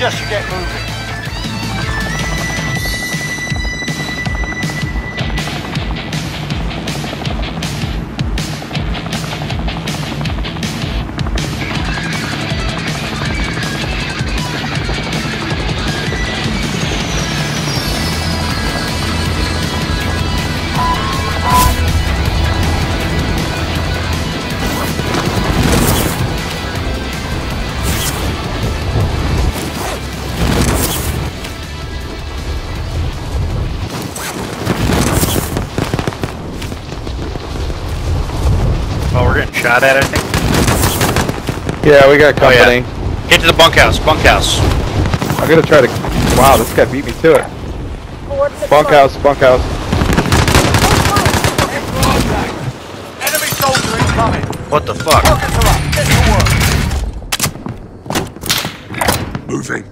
you get moving. Shot at, I think. Yeah, we got Oh, yeah. company. Get to the bunkhouse, bunkhouse. I'm gonna try to. Wow, this guy beat me to it. Bunkhouse, bunkhouse. Enemy soldier incoming. What the fuck? Rockets are up. Get to work. Moving.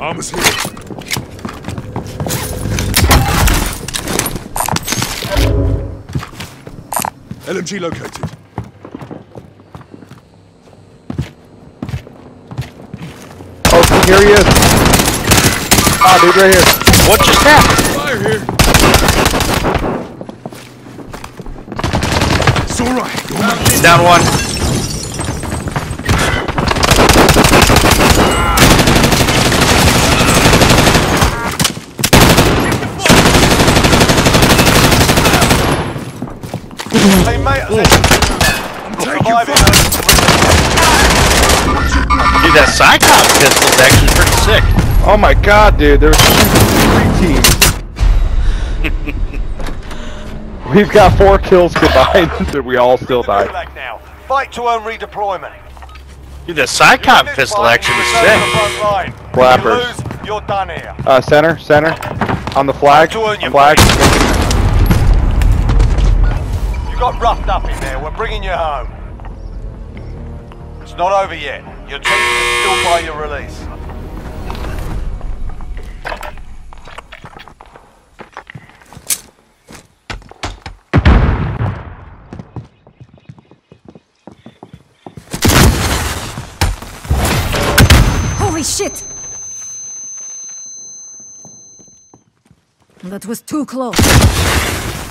Armor's here. LMG located. Here he is. Ah, dude, right here. What just happened? Fire here. It's all right. You're Down one. Hey, mate. I'm taking fire. Dude, that Cyclops pistol's actually pretty sick. Oh my god, dude, there's three teams. We've got four kills combined. Did we all still die? Gulag now. Fight to earn redeployment. Dude, that Cyclops This pistol actually you was sick. the front line. Flappers. You you're done here. Uh, center, center. On the flag. To earn your Flag. You got roughed up in there. We're bringing you home. It's not over yet. Your team can still buy your release. Holy shit! That was too close.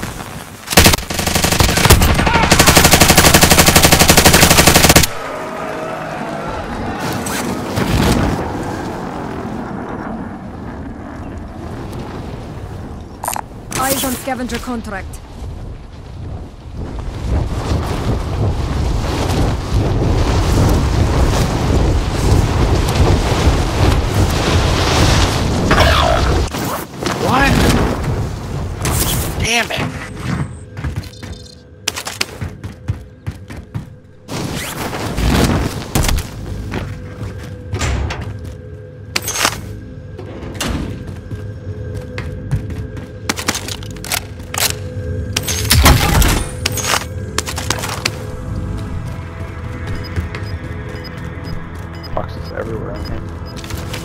Eyes on scavenger contract. What? Damn it.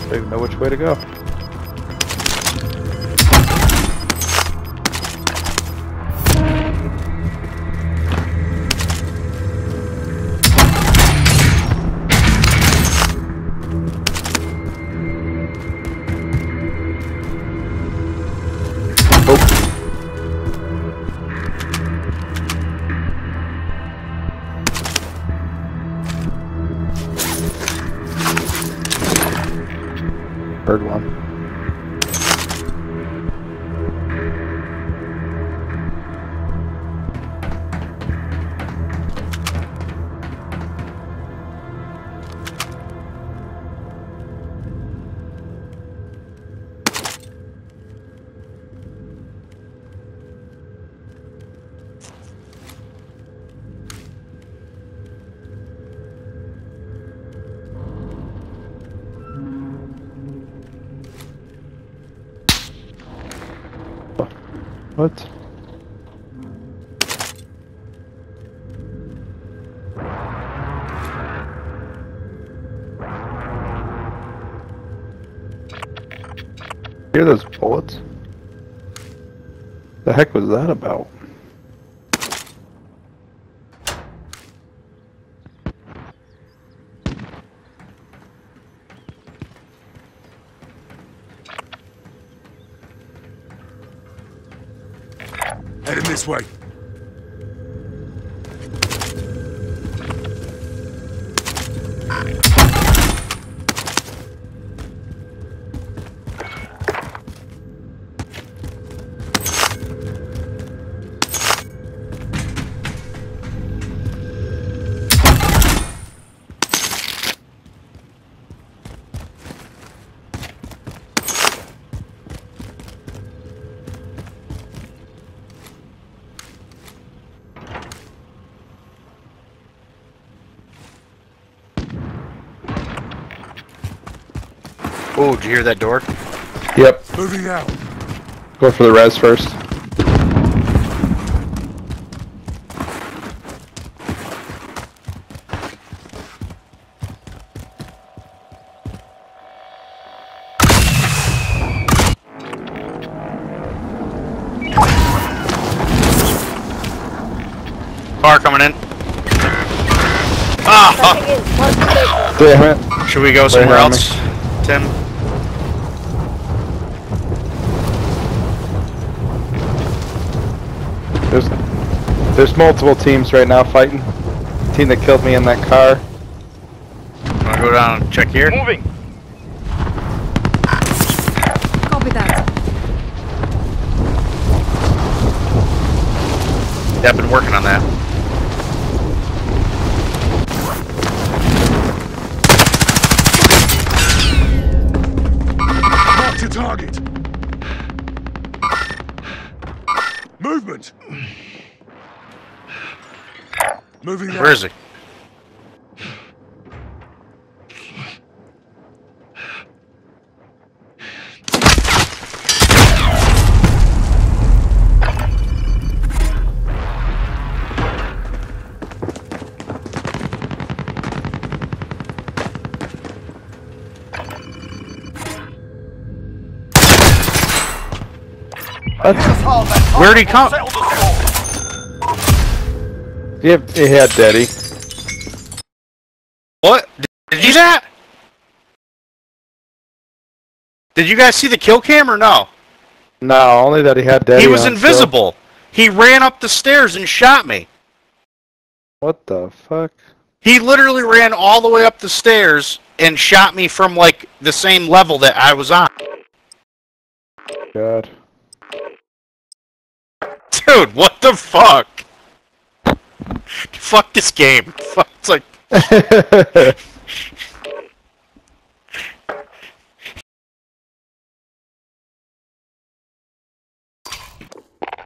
Don't even know which way to go. hear those bullets? The heck was that about? Heading this way. Oh, did you hear that door? Yep. Moving out. Go for the res first. Car coming in. Ah! Damn it. Should we go somewhere else, Tim? There's there's multiple teams right now fighting. Team that killed me in that car. Wanna go down and check here? Moving. Copy that. Yeah, I've been working on that. Where is he? Disarm that car Where'd he and come? Settle the score. Yep, he had Daddy. What? Did, did you see that? Did you guys see the kill cam or no? No, only that he had Daddy. he was on invisible. He ran up the stairs and shot me. What the fuck? He literally ran all the way up the stairs and shot me from like the same level that I was on. God. Dude, what the fuck? Fuck this game. Fuck, it's like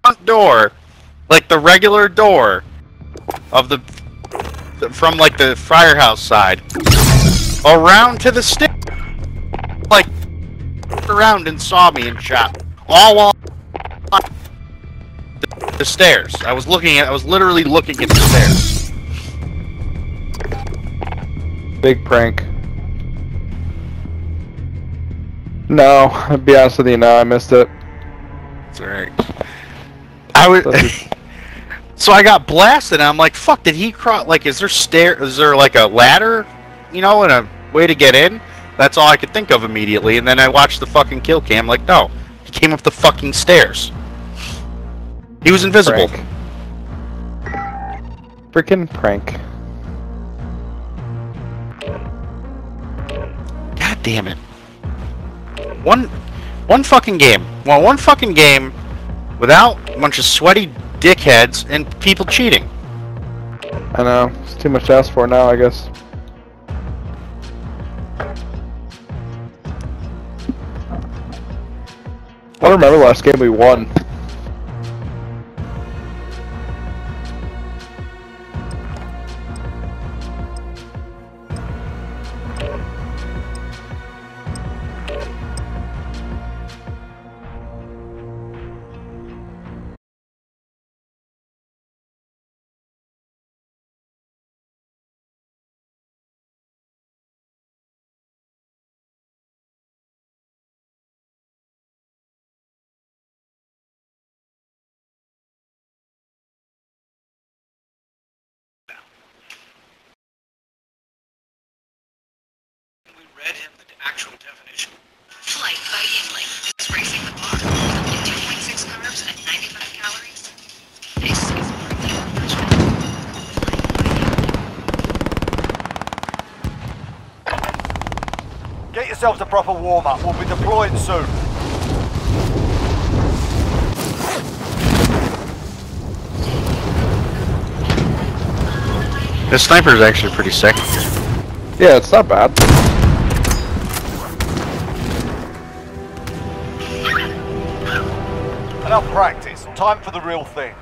front door, like the regular door of the from like the firehouse side, around to the stick, like around and saw me and shot all while the, stairs. I was looking at, I was literally looking at the stairs. Big prank. No, I'll be honest with you, no, I missed it. It's alright. I was. So I got blasted, and I'm like, "Fuck! Did he cross? Like, is there stair? Is there like a ladder? You know, and a way to get in?" That's all I could think of immediately. And then I watched the fucking kill cam. Like, no, he came up the fucking stairs. He was invisible. Prank. Freaking prank. God damn it. One, one fucking game. Well, one fucking game without a bunch of sweaty dickheads and people cheating. I know. It's too much to ask for now, I guess. I don't remember last game we won. read the actual definition. Flight by Yuengling is racing the bar. 2.6 carbs at 95 calories. Get yourselves a proper warm-up. We'll be deploying soon. This sniper is actually pretty sick. Yeah, it's not bad. Time for the real thing.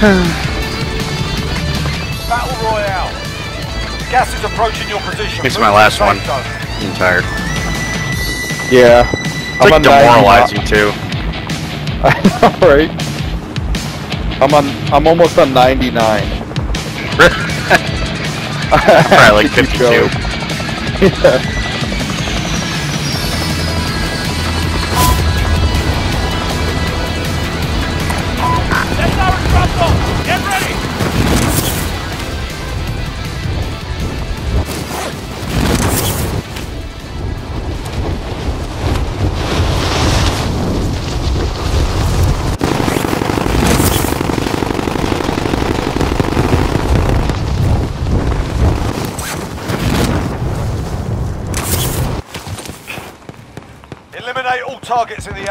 Battle Royale. Gas is approaching your position. It's Move my last one. I'm tired. Yeah. It's like demoralizing too. I know, right? I'm on. I'm almost on 99. Probably like 52. Yeah.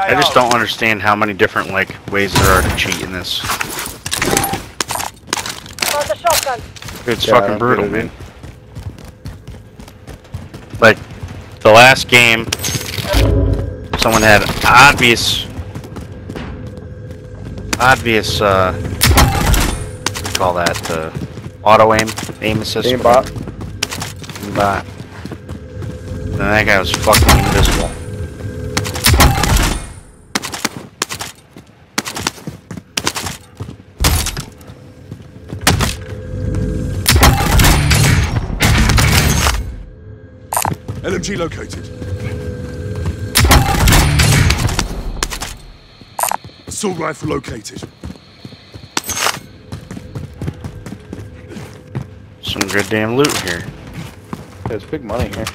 I just don't understand how many different like ways there are to cheat in this. The shotgun. It's Yeah, fucking brutal, man. Like the last game, someone had obvious, obvious. uh What do you call that? Uh, auto aim, aim assist. Aimbot. Aimbot. And that guy was fucking invisible. LMG located. Assault rifle located. Some good damn loot here. There's big money here.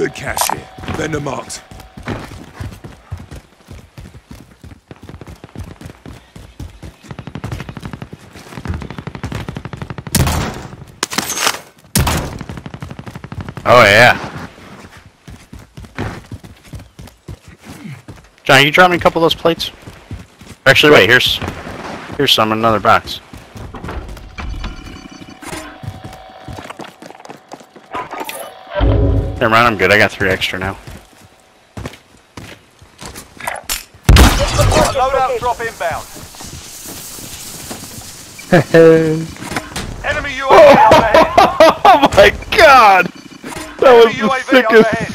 Good cash here. Vendor marked. Oh yeah. John, you drop me a couple of those plates? Actually, wait. Here's here's some in another box. Never mind. I'm good. I got three extra now. Loadout drop inbound. Enemy UAV overhead. oh my god! That was the UAV sickest overhead.